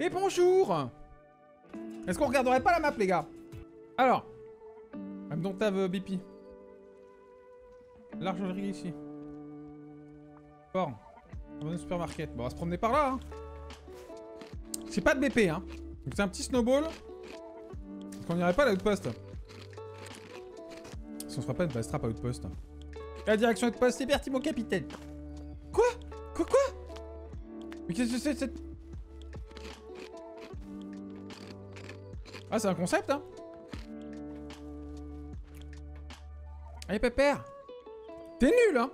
Et bonjour Est-ce qu'on regarderait pas la map, les gars? Alors. I'm don't have uh, BP. L'argenterie ici. Fort. On va au supermarket. Bon, on va se promener par là, hein. J'ai pas de BP, hein. Donc c'est un petit snowball. Est-ce qu'on irait pas à l'outpost Si on se fera pas une base trap à outpost. La direction outpost, c'est parti, mon capitaine. Quoi? Quoi, quoi? Mais qu'est-ce que c'est cette... Ah, c'est un concept, hein Allez, pépère T'es nul, hein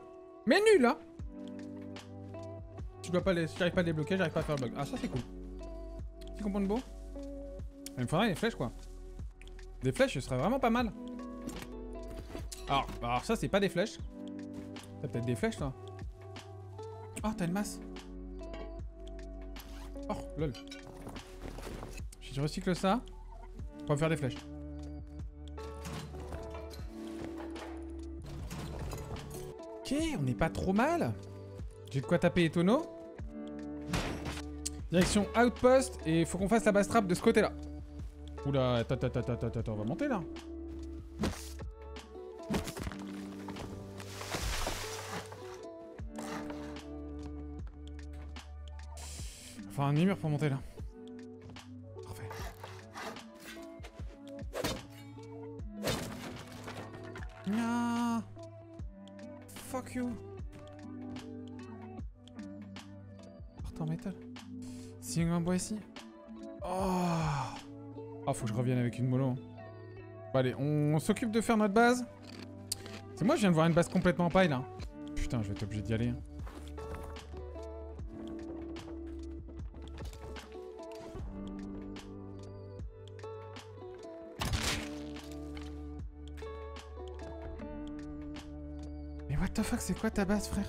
Mais nul, hein Je dois pas les... J'arrive pas à débloquer, j'arrive pas à faire le bug. Ah, ça, c'est cool. Tu comprends de beau? Il me faudrait des flèches, quoi. Des flèches, ce serait vraiment pas mal. Alors, alors ça, c'est pas des flèches. T'as peut-être des flèches, toi Oh, t'as une masse. Oh, lol. Je recycle ça. Pour me faire des flèches. Ok, on n'est pas trop mal. J'ai de quoi taper les tonneaux. Direction outpost et faut qu'on fasse la base trap de ce côté-là. Oula, attends, attends, attends, attends, on va monter là. Enfin, un mur pour monter là. Oh. Ah, faut que je revienne avec une mollo. hein. Allez, on, s'occupe de faire notre base. C'est moi, je viens de voir une base complètement paille là. Putain, je vais être obligé d'y aller. hein. Mais what the fuck, c'est quoi ta base, frère?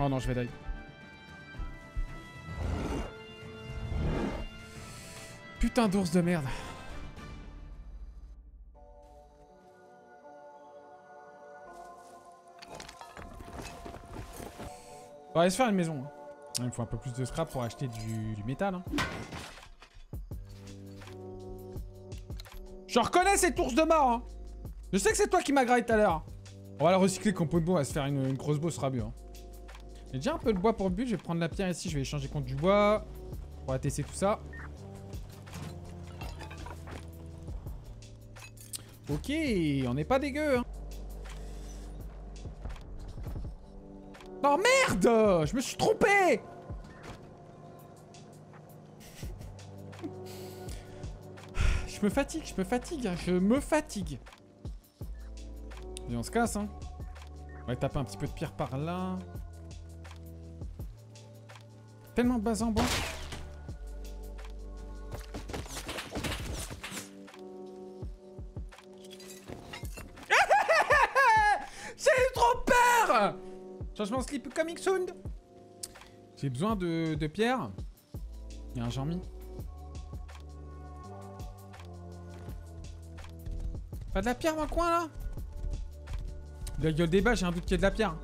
Oh non, je vais die. Putain d'ours de merde. On va aller se faire une maison. hein. Il me faut un peu plus de scrap pour acheter du, métal. hein. Je reconnais cet ours de mort. hein. Je sais que c'est toi qui m'as graillé tout à l'heure. On va la recycler compo de on va se faire une, grosse bosse sera mieux. hein. J'ai déjà un peu de bois pour le but, je vais prendre la pierre ici, je vais échanger contre du bois. On va tester tout ça. Ok, on n'est pas dégueu. Hein. Non merde Je me suis trompé Je me fatigue, je me fatigue, hein, je me fatigue. Et on se casse, hein. On va taper un petit peu de pierre par là. Tellement de base en bois. J'ai eu trop peur Changement slip coming soon J'ai besoin de, de pierre. Il y a un Jean-Mi. Pas de la pierre dans le coin là? La gueule des bas, j'ai un doute qu'il y ait de la pierre.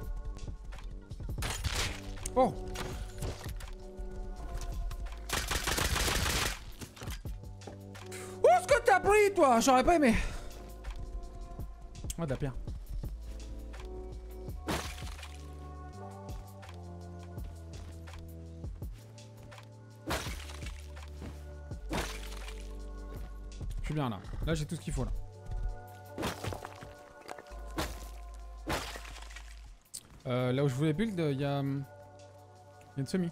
Toi J'aurais pas aimé. Oh de la pierre. suis bien là. Là, j'ai tout ce qu'il faut là. Euh, là où je voulais build, il y a... hum, Il y a une semi.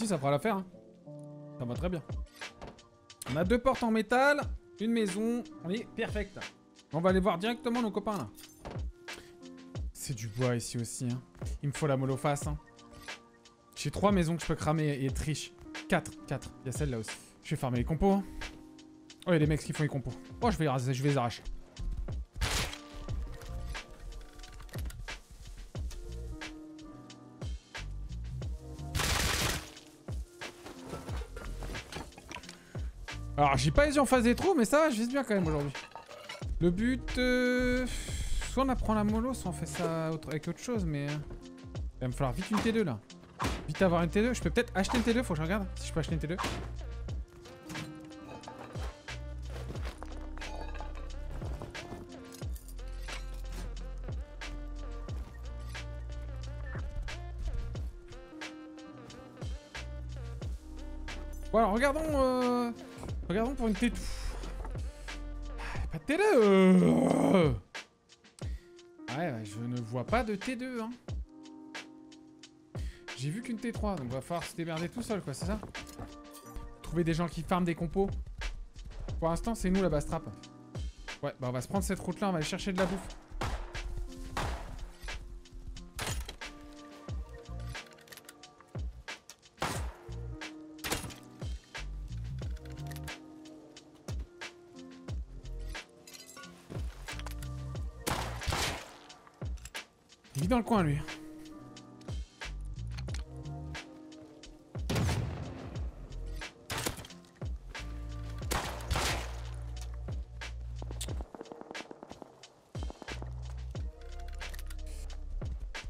Ici, ça fera l'affaire. Hein. Ça va très bien. On a deux portes en métal, une maison. On est perfect. On va aller voir directement nos copains là. C'est du bois ici aussi. Hein. Il me faut la moloface. Hein. J'ai trois maisons que je peux cramer et être riche. Quatre, quatre. Il y a celle-là aussi. Je vais farmer les compos. Oh, il y a des mecs qui font les compos. Oh, je vais les arracher. Alors, j'ai pas les yeux en face des trous, mais ça va, je vise bien quand même aujourd'hui. Le but... euh, Soit on apprend la mollo, soit on fait ça avec autre chose, mais... euh, Il va me falloir vite une T2, là. Vite avoir une T2. Je peux peut-être acheter une T2, faut que je regarde si je peux acheter une T2. Bon alors, regardons... euh, Regardons pour une T2. Ah, Pas de T2 euh. Ouais, bah, je ne vois pas de T2, hein. J'ai vu qu'une T3, donc va falloir se démerder tout seul, quoi, c'est ça? Trouver des gens qui farment des compos. Pour l'instant, c'est nous la basse trappe. Ouais, bah on va se prendre cette route-là, on va aller chercher de la bouffe. Il vit dans le coin, lui.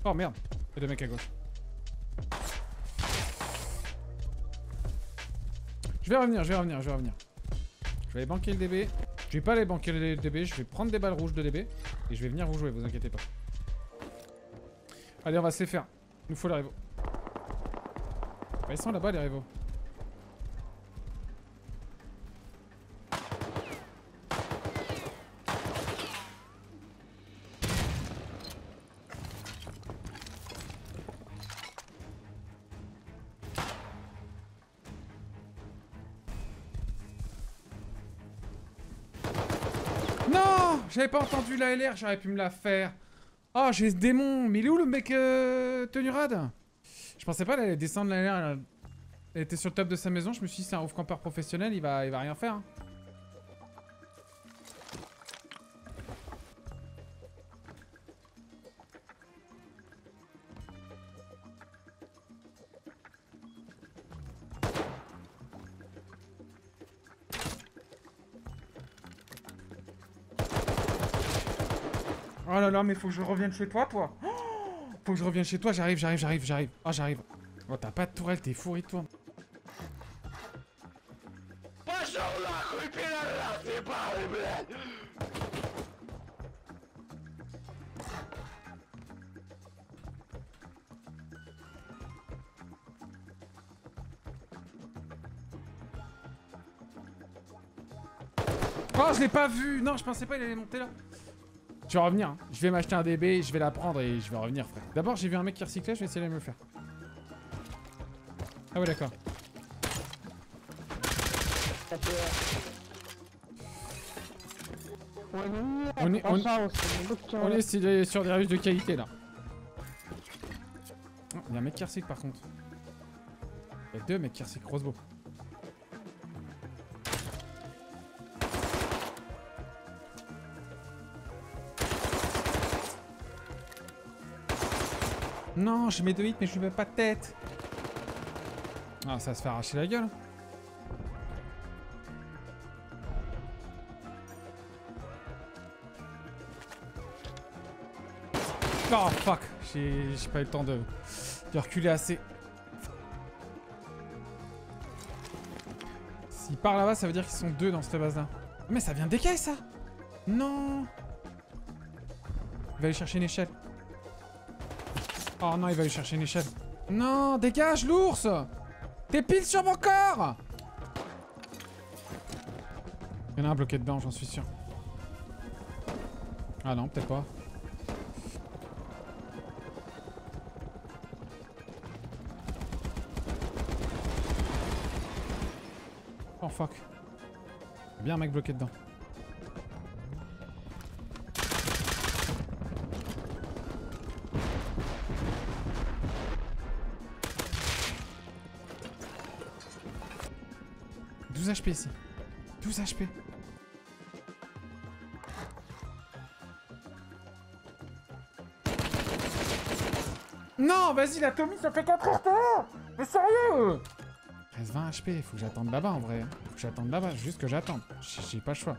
Oh merde, il y a deux mecs à gauche. Je vais revenir, je vais revenir, je vais revenir. Je vais aller banquer le DB. Je vais pas aller banquer le DB, je vais prendre des balles rouges de DB. Et je vais venir vous jouer, vous inquiétez pas. Allez, on va se les faire. Il nous faut les rivaux. Bah, ils sont là-bas, les rivaux. Non J'avais pas entendu la LR, j'aurais pu me la faire. Oh, j'ai ce démon. Mais il est où le mec euh, Je pensais pas qu'elle allait descendre la LR. Elle, était sur le top de sa maison. Je me suis dit, c'est un ouf campeur professionnel, il va, il va rien faire. hein. Oh là là, mais faut que je revienne chez toi, toi. Oh, faut que je revienne chez toi, j'arrive, j'arrive, j'arrive, j'arrive. Oh, j'arrive. Oh, t'as pas de tourelle, t'es fourri, toi. Oh, je l'ai pas vu Non, je pensais pas il allait monter là. Je vais revenir. hein. Je vais m'acheter un DB, je vais la prendre et je vais revenir, frère. D'abord, j'ai vu un mec qui recyclait, je vais essayer de me le faire. Ah ouais, d'accord. On est, sur- des ruses de qualité, là. Oh, Il y a un mec qui recycle, par contre. Il y a deux mecs qui recyclent, crossbow. Non, je mets deux hits, mais je lui mets pas de tête. Ah, ça va se fait arracher la gueule. Oh fuck, j'ai j'ai pas eu le temps de, reculer assez. S'il part là-bas, ça veut dire qu'ils sont deux dans cette base-là. Mais ça vient des ça Non Il va aller chercher une échelle. Oh non, il va aller chercher une échelle. Non, dégage l'ours T'es pile sur mon corps Il y en a un bloqué dedans, j'en suis sûr. Ah non, peut-être pas. Oh fuck. Bien un mec bloqué dedans. « HP ici. 12 HP. Non, vas-y, la Tommy, ça fait 4 heures Mais sérieux? Reste 20 HP, faut que j'attende là-bas en vrai. Faut que j'attende là-bas, juste que j'attende. J'ai j'ai pas le choix.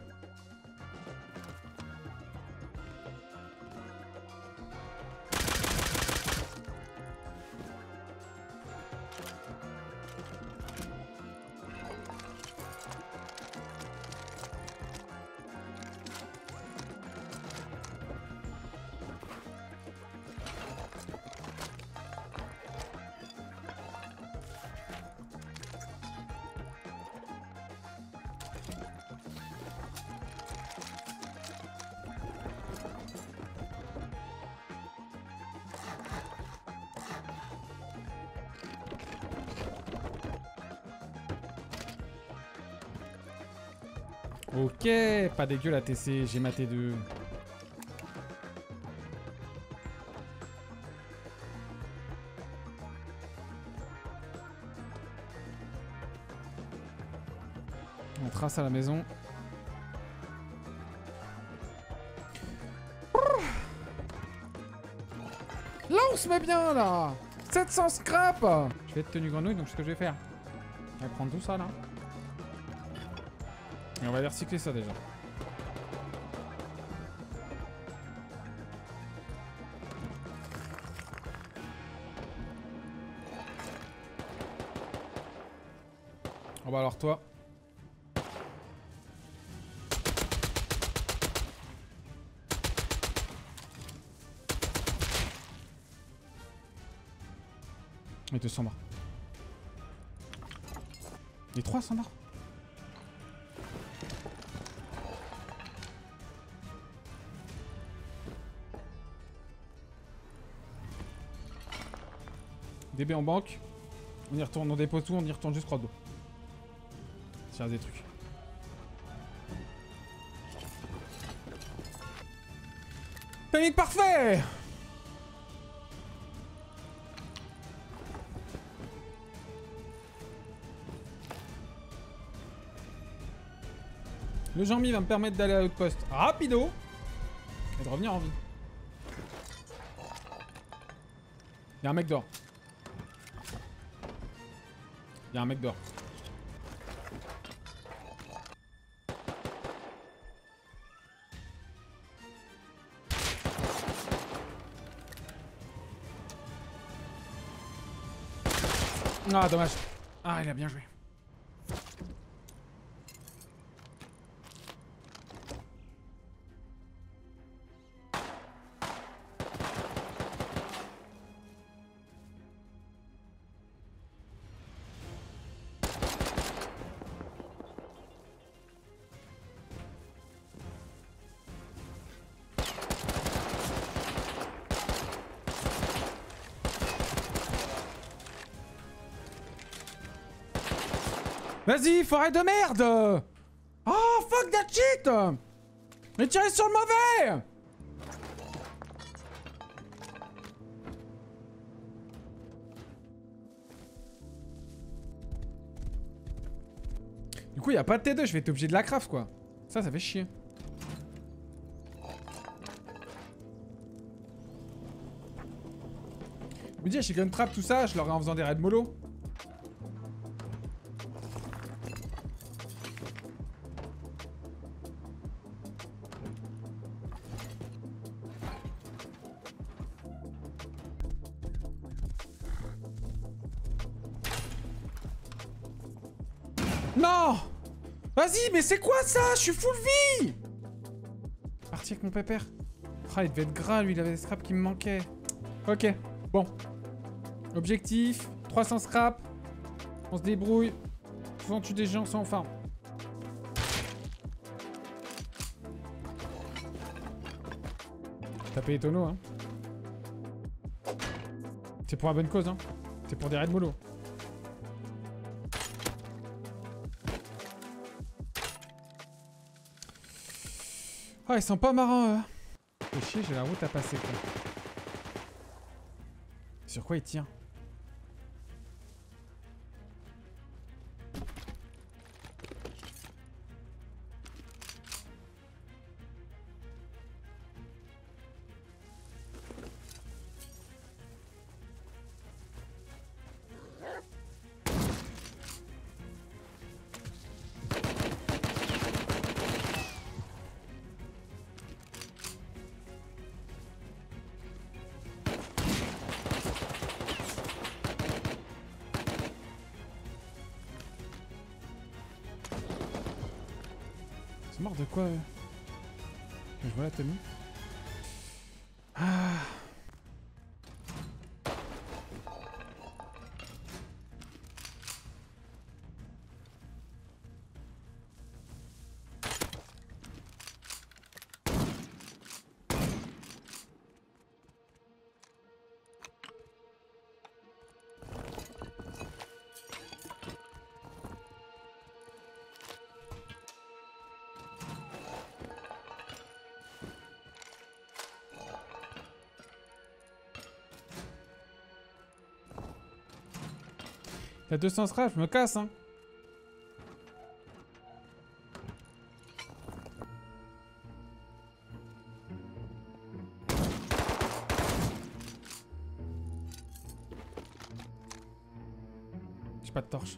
Ok, pas dégueu la TC, j'ai maté deux. On trace à la maison. Met bien là 700 scrap Je vais être tenue grenouille donc ce que je vais faire. Je vais prendre tout ça là. Et on va aller recycler ça déjà. Oh bah alors toi. Deux sont morts. Les trois sont morts. DB en banque. On y retourne, on dépose tout, on y retourne juste croix d'eau. A des trucs. Timing parfait Le Jean-Mi va me permettre d'aller à l'autre rapido et de revenir en vie. Il y a un mec dehors. Il y a un mec dehors. Ah, dommage. Ah, il a bien joué. Vas-y, forêt de merde Oh, fuck that shit Mais tirez sur le mauvais Du coup, il a pas de T2, je vais être obligé de la craft, quoi. Ça, ça fait chier. Je me dis, chez Guntrap, tout ça, je l'aurais en faisant des raids mollo. Mais c'est quoi ça? Je suis full vie Parti avec mon pépère. Ah, il devait être gras, lui, il avait des scraps qui me manquaient. Ok, bon. Objectif, 300 scraps. On se débrouille. Souvent on tue des gens sans farm. T'as payé tonneau, hein C'est pour la bonne cause, hein C'est pour des raids mollo. Ah, ils sont pas marrants, eux. Fais chier, j'ai la route à passer. Sur quoi il tient? Mort de quoi euh Je vois la tenue? T'as 200 scraps, je me casse, hein. J'ai pas de torche.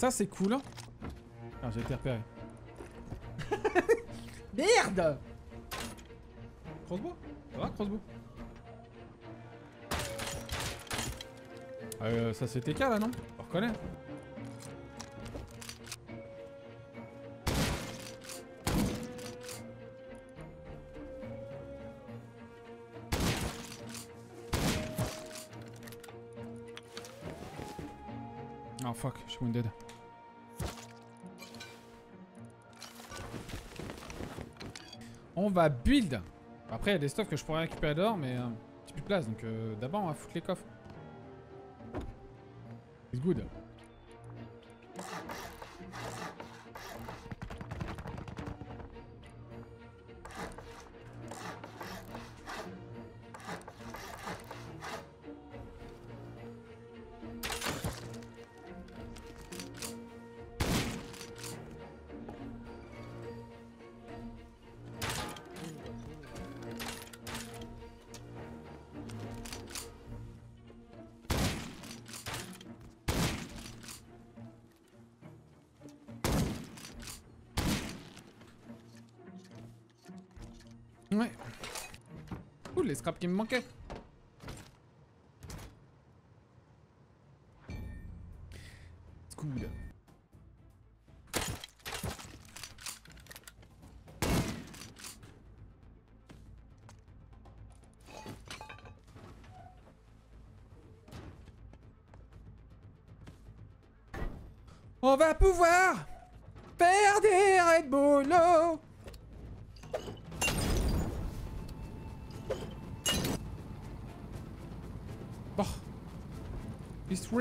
Ça, c'est cool. hein. Ah, j'ai été repéré. Merde Crossbow? Ça va, crossbow? Euh, ça c'était TK là, non? On reconnaît. On va build Après, il y a des stuffs que je pourrais récupérer dehors, mais euh, j'ai plus de place, donc euh, d'abord on va foutre les coffres. It's good. Ouais. Ouh, les scraps qui me manquaient. C'est cool. On va pouvoir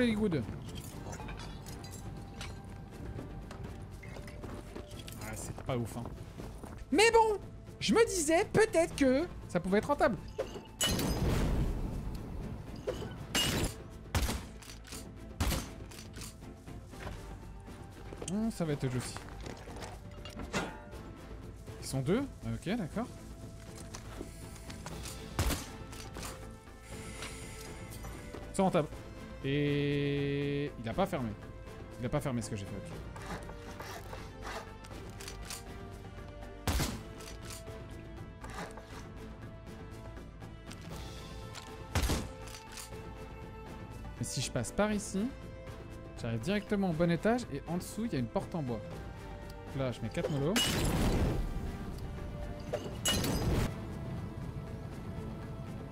good. Ah, c'est pas ouf, hein. Mais bon, je me disais peut-être que ça pouvait être rentable. Hum, ça va être juicy. Ils sont deux? Ok, d'accord. C'est rentable. Et il a pas fermé. Il a pas fermé ce que j'ai fait. Mais si je passe par ici, j'arrive directement au bon étage et en dessous il y a une porte en bois. Là je mets 4 molos.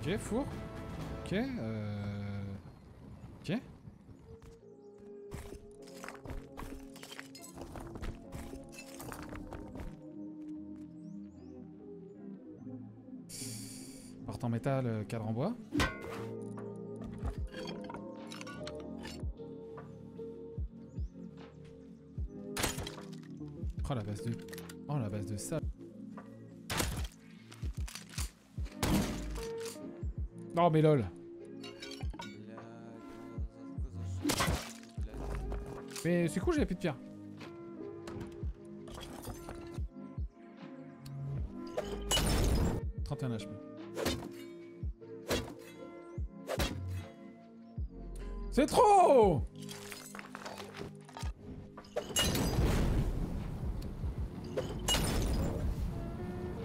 Ok, four. Ok, euh... en métal, euh, cadre en bois. Oh la base de... Oh la base de sable. Non mais lol. Mais c'est cool, j'ai plus de pierre. « 31 HP. C'est trop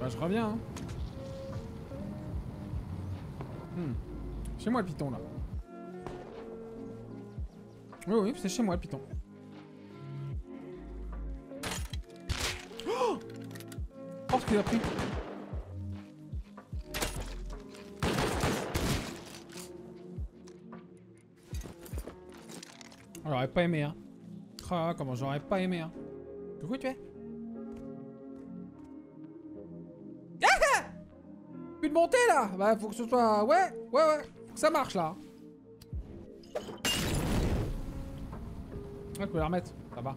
Bah je reviens hein. Hmm. Chez moi le python là. Oui oui c'est chez moi le python. Oh Oh ce qu'il a pris J'aurais pas aimé hein. Ah comment j'aurais pas aimé hein. Coucou tu es? Ah Plus de montée là Bah faut que ce soit... Ouais, ouais, ouais. Faut que ça marche là. Ouais, je peux la remettre. Ça va.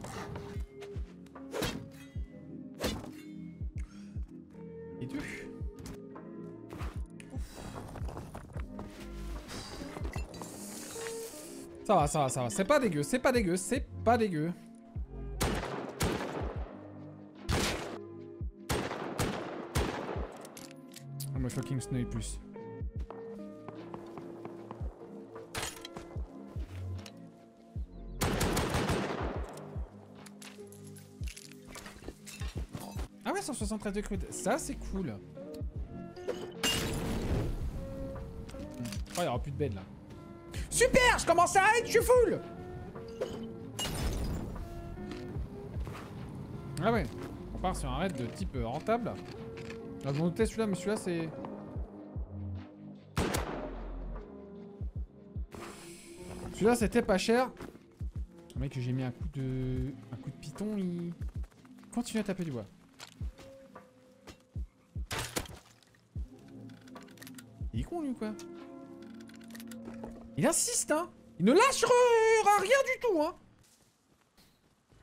Ça va, ça va, ça va. C'est pas dégueu, c'est pas dégueu, c'est pas dégueu. Oh, my fucking snow plus. Ah ouais, 173 de crude. Ça, c'est cool. Oh, il y aura plus de bed là. Super, je commence à être, je suis full Ah ouais, on part sur un raid de type rentable. Là, je m'en doutais celui-là, mais celui-là c'est... Celui-là c'était pas cher. Le mec que j'ai mis un coup de... Un coup de piton, il... Continue à taper du bois. Il est con lui quoi? Il insiste, hein Il ne lâchera rien du tout, hein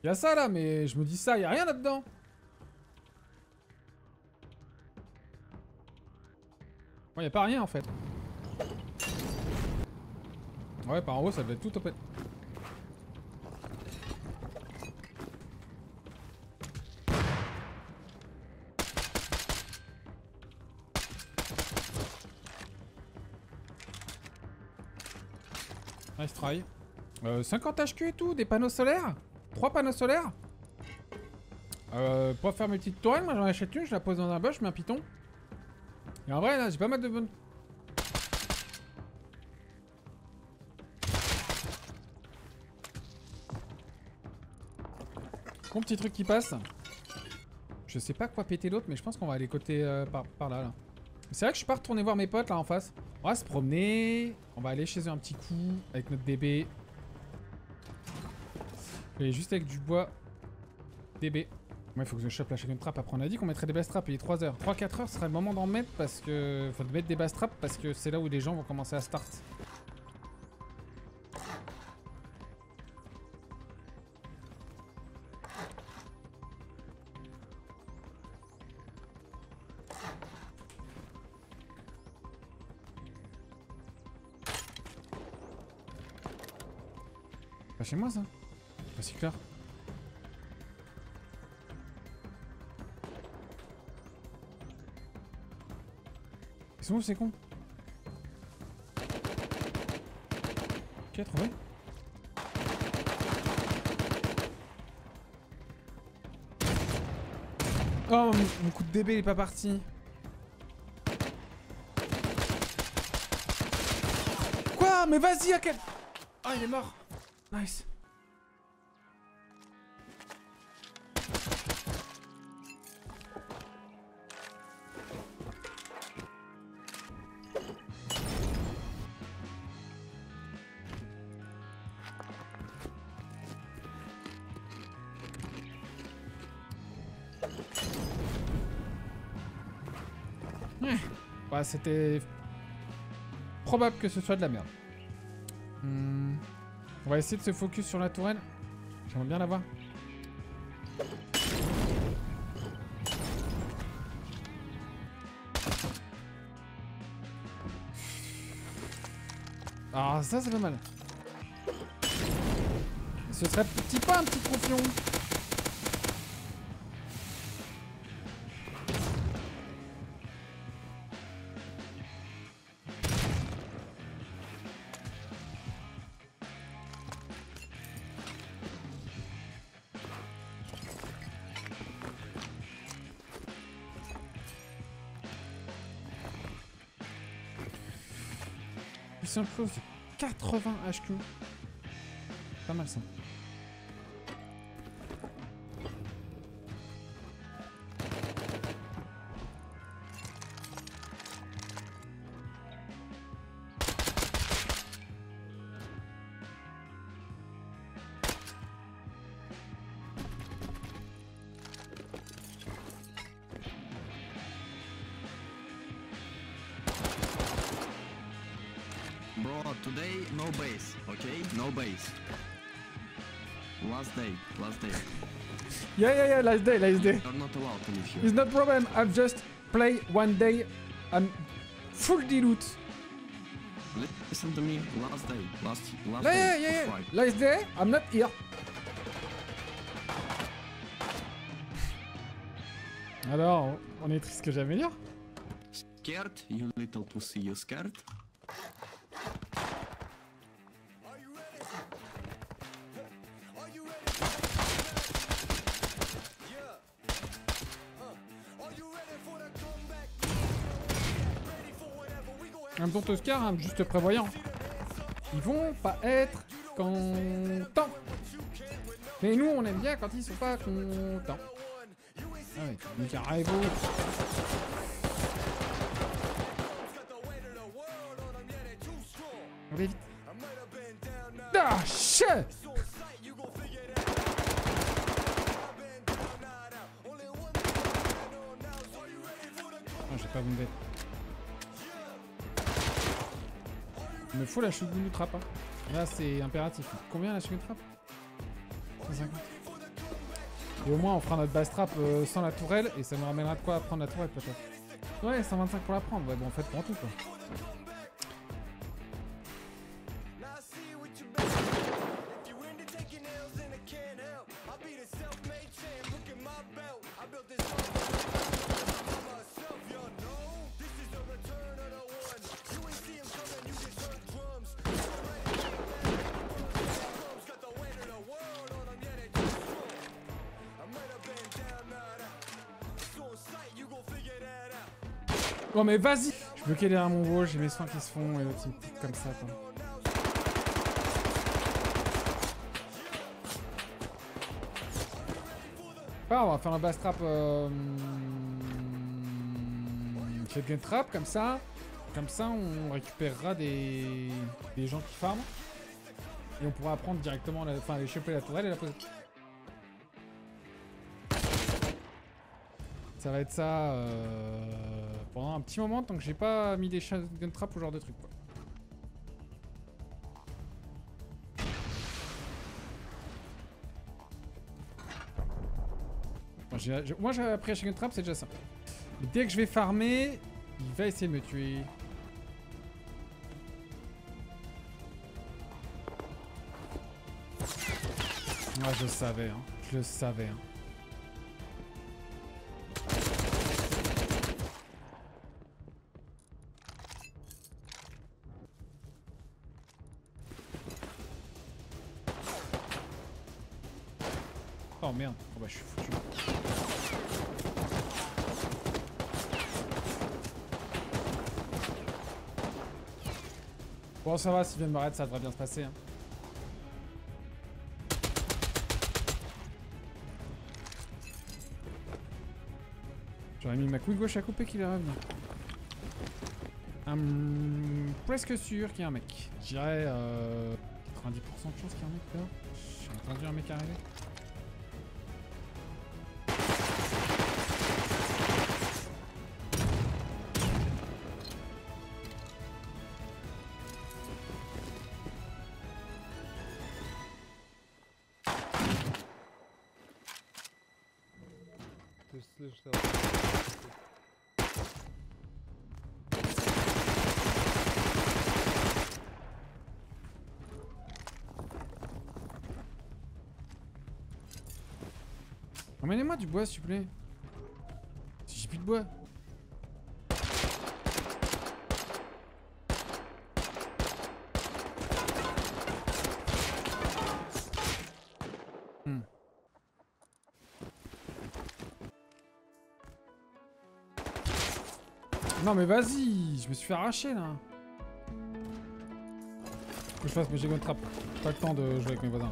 Il y a ça, là, mais je me dis ça, il y a rien là-dedans. Ouais, il a pas rien, en fait. Ouais, par en haut, ça devait être tout open. Euh, 50 HQ et tout, des panneaux solaires 3 panneaux solaires euh, Pour faire mes petites tourelles, moi j'en achète une, je la pose dans un bush, je mets un piton. Et en vrai, là, j'ai pas mal de bonnes... Bon petit truc qui passe. Je sais pas quoi péter l'autre, mais je pense qu'on va aller côté euh, par, par là, là. C'est vrai que je suis pas retourné voir mes potes là en face. On va se promener. On va aller chez eux un petit coup avec notre DB. Et juste avec du bois. DB. Il faut que je chope la chaîne trap. Après, on a dit qu'on mettrait des bass traps. Il est 3h. 3-4 heures serait le moment d'en mettre parce que. Faut mettre des bass parce que c'est là où les gens vont commencer à start. Pas chez moi ça Pas si clair. Ils sont où ces cons? Ok, trouvé. Oh, mon, coup de DB il est pas parti. Quoi? Mais vas-y, à quel... Ah, il est mort Nice Ouais. Ouais, c'était probable que ce soit de la merde. On va essayer de se focus sur la tourelle. J'aimerais bien la voir. Ah, ça, c'est pas mal. Ce serait petit pas un petit confiant. Puissance close de 80 HQ. Pas mal ça. Yeah, yeah, yeah, last day, last day. You're not allowed to leave here. It's not problem. I've just play one day. I'm full loot. Listen to me. Last day, last last Yeah, day yeah, yeah, yeah. Last day, I'm not here. Alors, on est triste que j'avais dire Scared? You little pussy, you scared? Un bon Oscar, hein, juste prévoyant. Ils vont pas être contents. Mais nous, on aime bien quand ils sont pas contents. Ah ouais, donc arrive Allez vite. Ah, shit Ah, j'ai pas bombé. Me faut la Shogun Trap. Hein. Là, c'est impératif. Combien la Shogun Trap 150. Et au moins, on fera notre base trap euh, sans la tourelle et ça nous ramènera de quoi à prendre la tourelle peut-être. Ouais, 125 pour la prendre. Ouais, bon, en fait, pour tout quoi. Bon, mais vas-y Je suis bloqué derrière mon wall, j'ai mes soins qui se font et l'autre il comme ça quoi. Ah, on va faire un bass trap. Euh... Shotgun trap comme ça. Comme ça, on récupérera des, des gens qui farment. Et on pourra prendre directement, la... enfin, aller choper la tourelle et la poser. Ça va être ça euh, pendant un petit moment tant que j'ai pas mis des shotgun trap ou genre de trucs quoi. Moi j'ai appris à shotgun trap c'est déjà ça. Mais dès que je vais farmer, il va essayer de me tuer. Ah je savais hein, je le savais hein. Bon, ça va, si je m'arrête, ça devrait bien se passer. Hein. J'aurais mis ma couille gauche à couper qu'il est revenu. Hum, presque sûr qu'il y a un mec. Je dirais euh, 90% de chance qu'il y a un mec là. J'ai entendu un mec arriver. Du bois s'il vous plaît. J'ai plus de bois. Hmm. Non mais vas-y, je me suis fait arracher là. Faut que je fasse mes trap. Pas le temps de jouer avec mes voisins.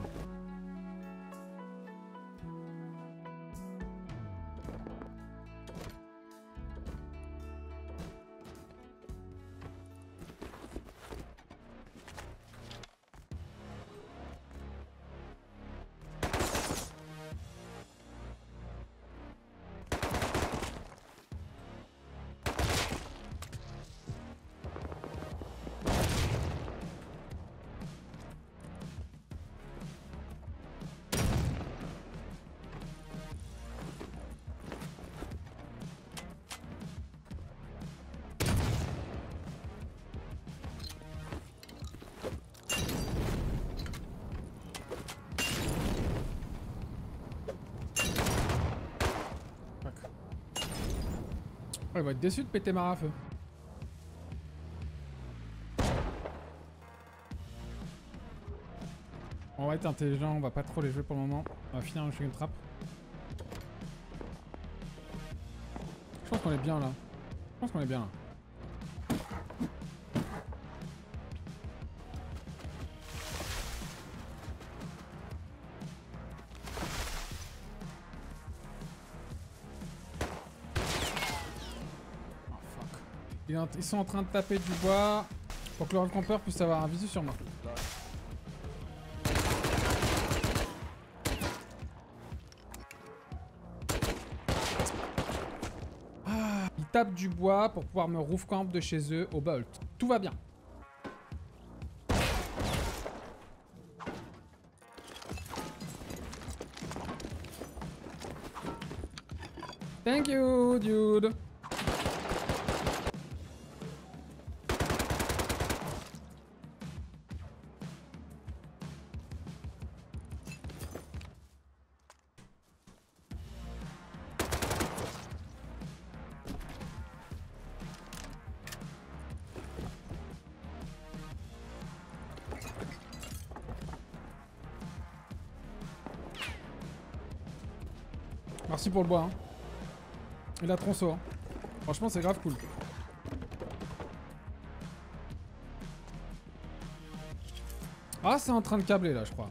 Oh, il va être déçu de péter ma rafle. On va être intelligent, on va pas trop les jouer pour le moment. On va finir le une trap. Je pense qu'on est bien là. Je pense qu'on est bien là. Ils sont en train de taper du bois pour que le campeur puisse avoir un visu sur moi. Ah, Ils tapent du bois pour pouvoir me roof camp de chez eux au bolt. Tout va bien. Thank you, dude. Pour le bois. Hein. Et la tronçon. Hein. Franchement, c'est grave cool. Ah, c'est en train de câbler là, je crois.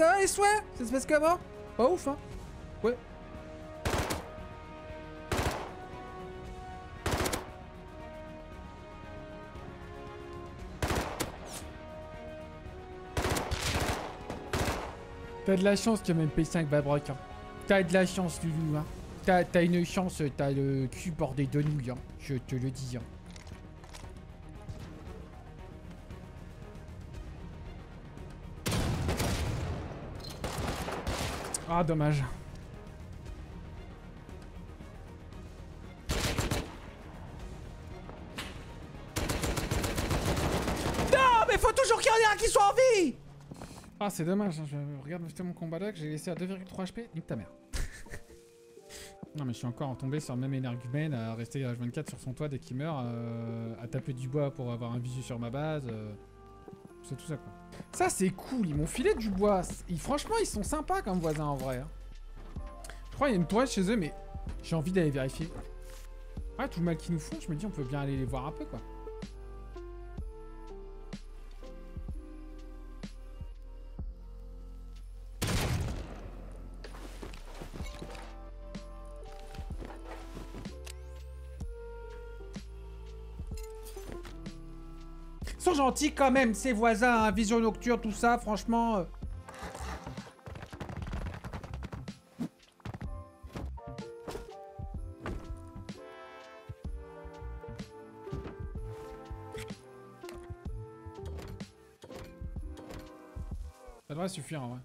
ça va les soins? Ça se passe comment? Pas ouf, hein? Ouais. T'as de la chance que même P5 va hein. T'as de la chance, Lulu, hein. T'as une chance, t'as le cul bordé de nouilles, hein. Je te le dis, hein. Ah, dommage. Non, mais faut toujours qu'il y en ait un qui soit en vie Ah, c'est dommage. hein, Je regarde c'était mon combat là que j'ai laissé à 2,3 HP. Nique ta mère. non, mais je suis encore tombé sur le même énergumène à rester à H24 sur son toit dès qu'il meurt, euh, à taper du bois pour avoir un visu sur ma base. euh, c'est tout ça quoi. Ça, c'est cool. Ils m'ont filé du bois. Ils- franchement, ils sont sympas comme voisins en vrai. hein. Je crois qu'il y a une tourelle chez eux, mais j'ai envie d'aller vérifier. Ouais, tout le mal qu'ils nous font, je me dis, on peut bien aller les voir un peu, quoi. Gentils quand même, ces voisins, hein, vision nocturne, tout ça, franchement. euh. Ça devrait suffire en vrai.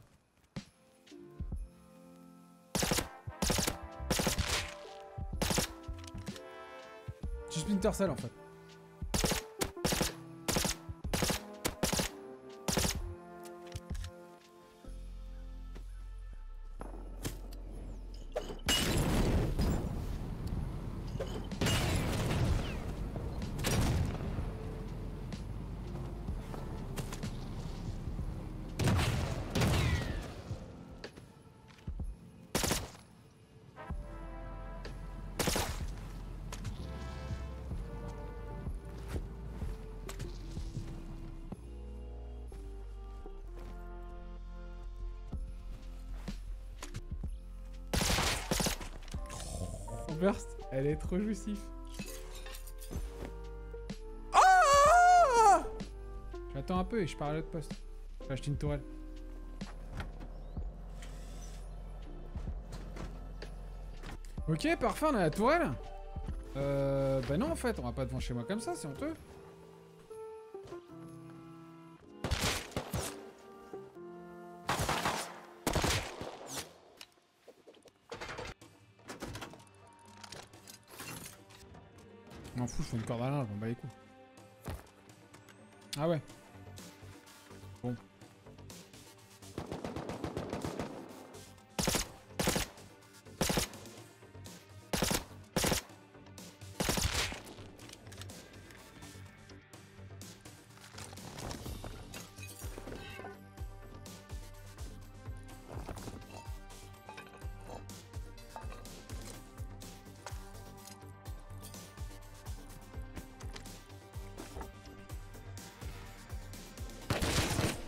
J'ai Splinter Cell en fait. Burst, elle est trop jouissif. Ah J'attends un peu et je pars à l'autre poste. Je vais acheter une tourelle. Ok, parfait, on a la tourelle. Euh, bah non, en fait, on va pas devant chez moi comme ça, c'est honteux. Bon bah les coups. Ah ouais. Bon.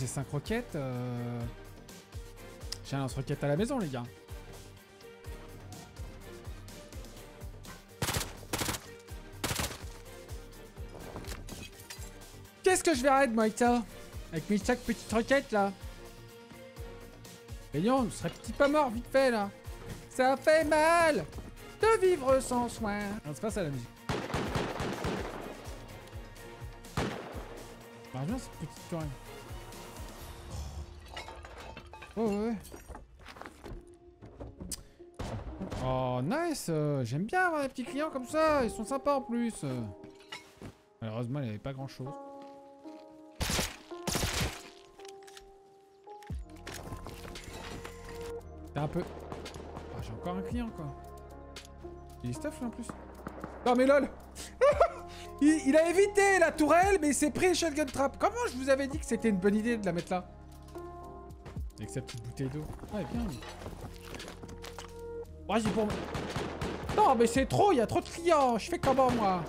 j'ai 5 roquettes. euh, J'ai un lance-roquette à la maison, les gars. Qu'est-ce que je vais arrêter, moi, avec Avec mes 5 petites roquettes, là? Voyons, on serait petit pas mort, vite fait, là Ça fait mal De vivre sans soin Non, c'est pas ça, la musique. Bien, cette petite. Oh ouais. ouais. Oh nice euh, J'aime bien avoir des petits clients comme ça, ils sont sympas en plus. Malheureusement, il n'y avait pas grand chose. T'as un peu... Ah, j'ai encore un client quoi. Il est stuff là en plus. Non mais lol il, il a évité la tourelle mais il s'est pris shotgun trap. Comment je vous avais dit que c'était une bonne idée de la mettre là? Avec sa petite bouteille d'eau. Ouais, bien. Vas-y pour... Non, mais c'est trop, il y a trop de clients. Je fais comment, moi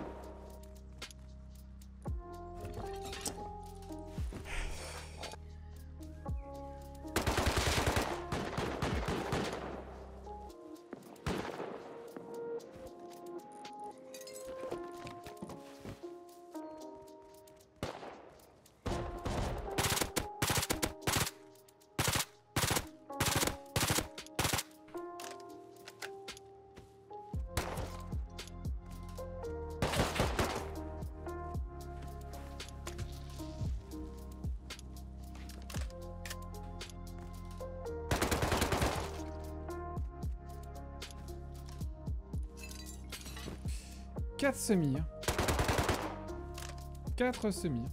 semis. hein. Quatre semis.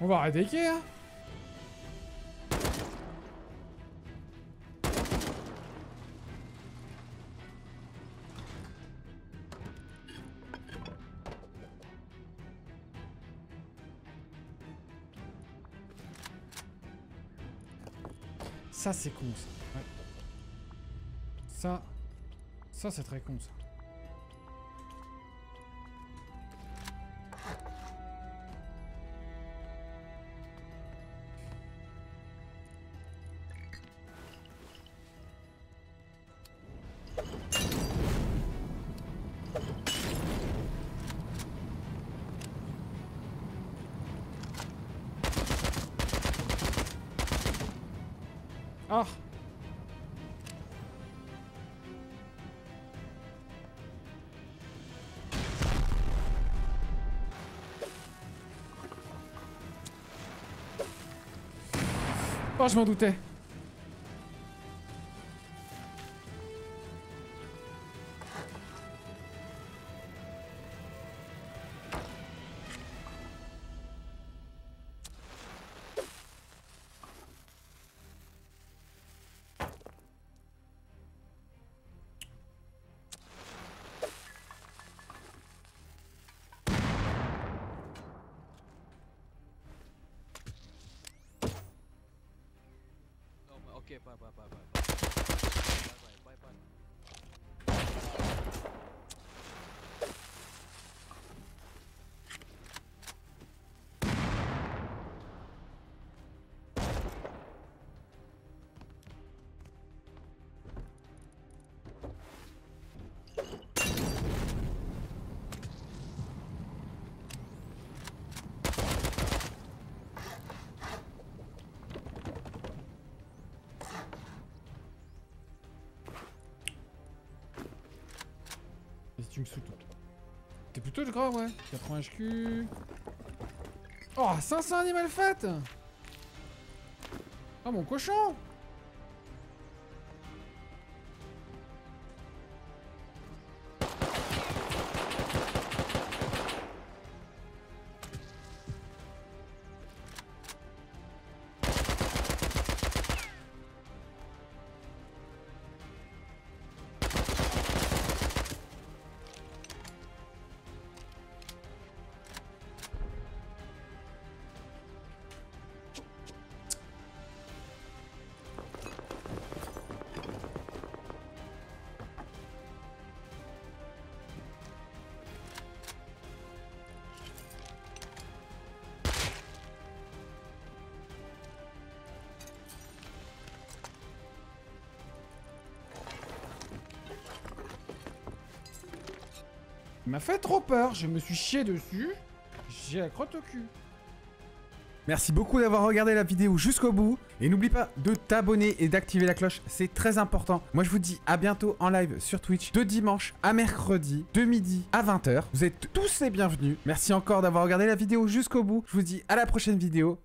On va arrêter hein Ça, c'est con, ça. Ça... Ça, c'est très con, ça. Ah Oh, je m'en doutais. Tu me toi. T'es plutôt le gras, ouais. 80 HQ. Oh, 500 animal fat Oh, mon cochon fait trop peur, je me suis chié dessus. J'ai la crotte au cul. Merci beaucoup d'avoir regardé la vidéo jusqu'au bout. Et n'oublie pas de t'abonner et d'activer la cloche, c'est très important. Moi je vous dis à bientôt en live sur Twitch de dimanche à mercredi, de midi à 20h. Vous êtes tous les bienvenus. Merci encore d'avoir regardé la vidéo jusqu'au bout. Je vous dis à la prochaine vidéo.